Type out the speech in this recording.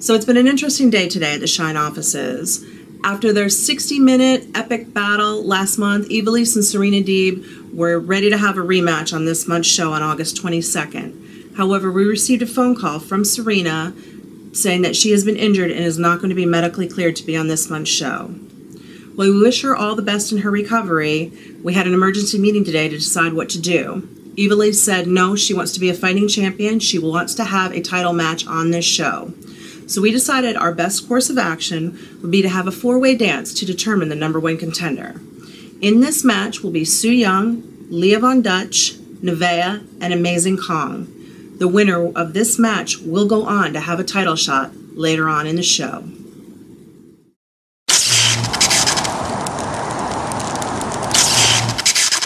So it's been an interesting day today at the Shine offices. After their 60 minute epic battle last month, Ivelisse and Serena Deeb were ready to have a rematch on this month's show on August 22nd. However, we received a phone call from Serena saying that she has been injured and is not going to be medically cleared to be on this month's show. We wish her all the best in her recovery, we had an emergency meeting today to decide what to do. Ivelisse said no, she wants to be a fighting champion. She wants to have a title match on this show. So we decided our best course of action would be to have a four-way dance to determine the number one contender. In this match will be Su Yung, Leah Von Dutch, Nevaeh, and Aamazing Kong. The winner of this match will go on to have a title shot later on in the show.